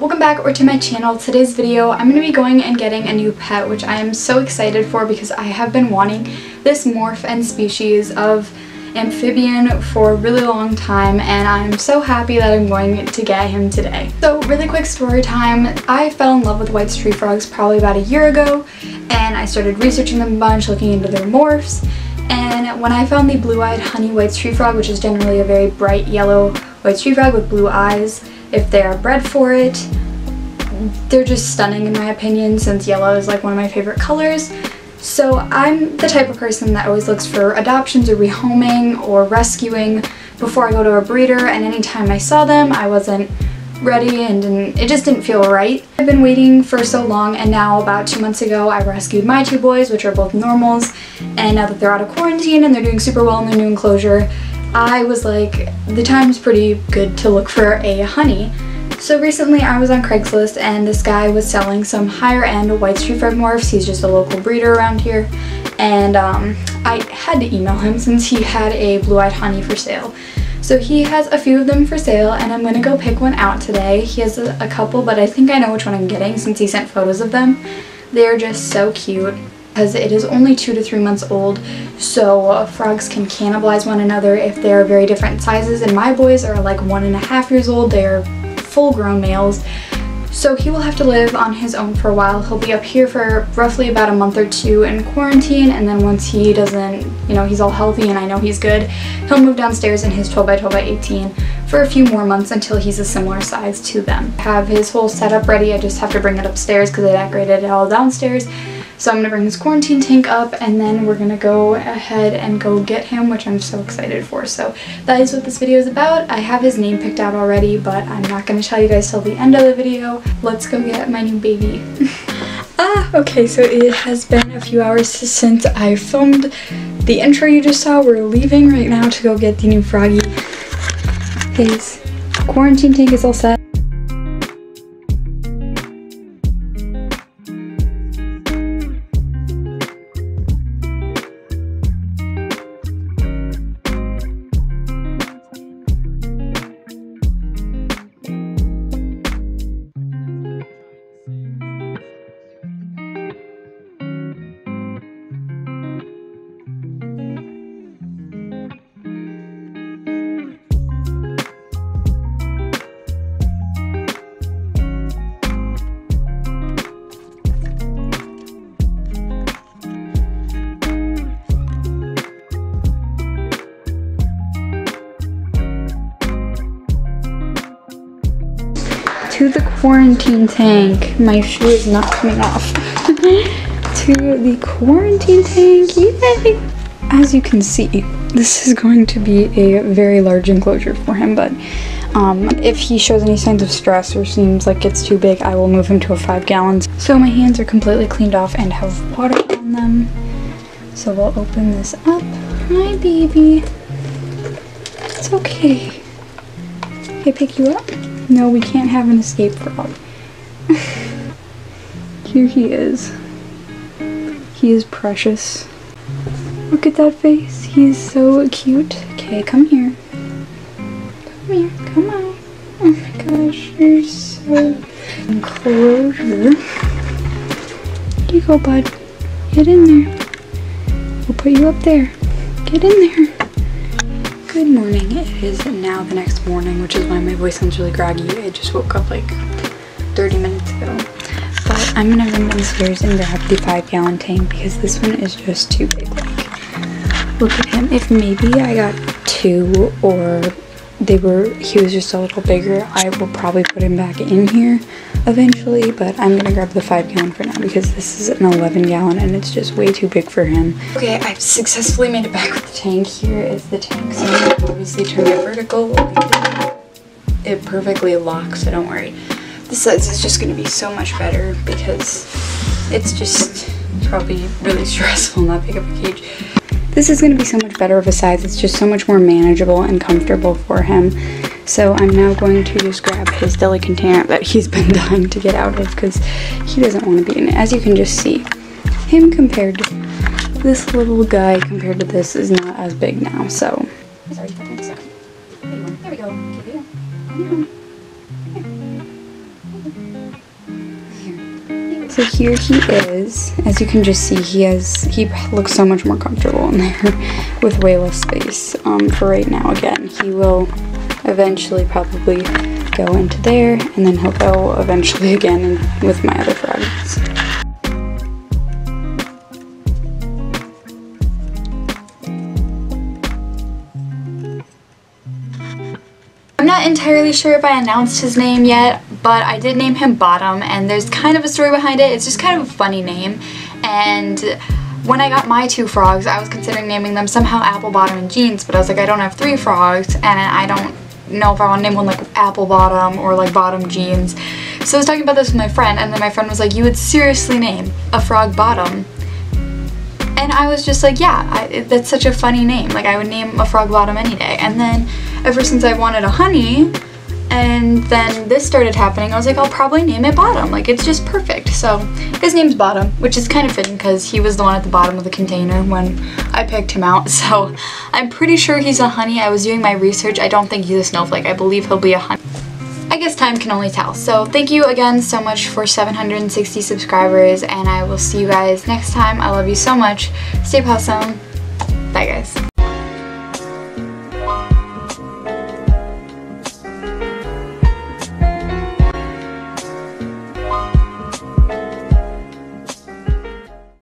welcome back or to my channel. Today's video, I'm going to be going and getting a new pet, which I am so excited for because I have been wanting this morph and species of amphibian for a really long time and I'm so happy that I'm going to get him today. So really quick story time, I fell in love with white tree frogs probably about a year ago and I started researching them a bunch, looking into their morphs and when I found the blue-eyed honey white tree frog, which is generally a very bright yellow white tree frog with blue eyes, if they are bred for it, they're just stunning in my opinion since yellow is like one of my favorite colors. So I'm the type of person that always looks for adoptions or rehoming or rescuing before I go to a breeder and anytime I saw them I wasn't ready and didn't, it just didn't feel right. I've been waiting for so long and now about two months ago I rescued my two boys which are both normals and now that they're out of quarantine and they're doing super well in their new enclosure I was like the time's pretty good to look for a honey. So recently I was on Craigslist and this guy was selling some higher end white tree frog morphs. He's just a local breeder around here. And um, I had to email him since he had a blue-eyed honey for sale. So he has a few of them for sale and I'm going to go pick one out today. He has a, a couple but I think I know which one I'm getting since he sent photos of them. They're just so cute because it is only two to three months old so uh, frogs can cannibalize one another if they are very different sizes and my boys are like one and a half years old. They are full grown males. So he will have to live on his own for a while. He'll be up here for roughly about a month or two in quarantine and then once he doesn't, you know, he's all healthy and I know he's good, he'll move downstairs in his 12 by 12 by 18 for a few more months until he's a similar size to them. Have his whole setup ready, I just have to bring it upstairs because I decorated it all downstairs. So I'm going to bring this quarantine tank up and then we're going to go ahead and go get him, which I'm so excited for. So that is what this video is about. I have his name picked out already, but I'm not going to tell you guys till the end of the video. Let's go get my new baby. ah, okay, so it has been a few hours since I filmed the intro you just saw. We're leaving right now to go get the new Froggy. His quarantine tank is all set. To the quarantine tank. My shoe is not coming off. to the quarantine tank, yay! As you can see, this is going to be a very large enclosure for him, but um, if he shows any signs of stress or seems like it's too big, I will move him to a five gallons. So my hands are completely cleaned off and have water on them. So we'll open this up. Hi, baby. It's okay. Can I pick you up? No, we can't have an escape frog. Here he is. He is precious. Look at that face. He is so cute. Okay, come here. Come here. Come on. Oh my gosh, you're so enclosure. Here you go, bud. Get in there. We'll put you up there. Get in there. Good morning. It is now the next morning, which is why my voice sounds really groggy. I just woke up like 30 minutes ago. But I'm gonna run downstairs and grab the five gallon tank because this one is just too big. Like, look at him. If maybe I got two or they were, he was just a little bigger, I will probably put him back in here eventually, but I'm gonna grab the five gallon for now because this is an 11 gallon and it's just way too big for him. Okay, I've successfully made it back with the tank. Here is the tank. So obviously turn it vertical it perfectly locks, so don't worry. this size is just gonna be so much better because it's just probably really stressful not big up a cage. This is gonna be so much better of a size. It's just so much more manageable and comfortable for him. So I'm now going to just grab his deli container that he's been dying to get out of because he doesn't want to be in it. As you can just see, him compared to this little guy compared to this is not as big now, so. Sorry, there we go. So here he is. As you can just see, he has he looks so much more comfortable in there with way less space. Um, for right now, again, he will eventually probably go into there, and then he'll go eventually again with my other frogs. I'm not entirely sure if I announced his name yet, but I did name him Bottom, and there's kind of a story behind it. It's just kind of a funny name, and when I got my two frogs, I was considering naming them somehow Apple Bottom and Jeans, but I was like, I don't have three frogs, and I don't know if I want to name one like Apple Bottom or like Bottom Jeans. So I was talking about this with my friend, and then my friend was like, you would seriously name a frog Bottom? And I was just like, yeah, I, that's such a funny name. Like, I would name a frog Bottom any day. And then ever since I wanted a honey, and then this started happening, I was like, I'll probably name it Bottom. Like, it's just perfect. So his name's Bottom, which is kind of fitting because he was the one at the bottom of the container when I picked him out. So I'm pretty sure he's a honey. I was doing my research. I don't think he's a snowflake. I believe he'll be a honey. I guess time can only tell. So thank you again so much for 760 subscribers and I will see you guys next time. I love you so much. Stay awesome. Bye guys.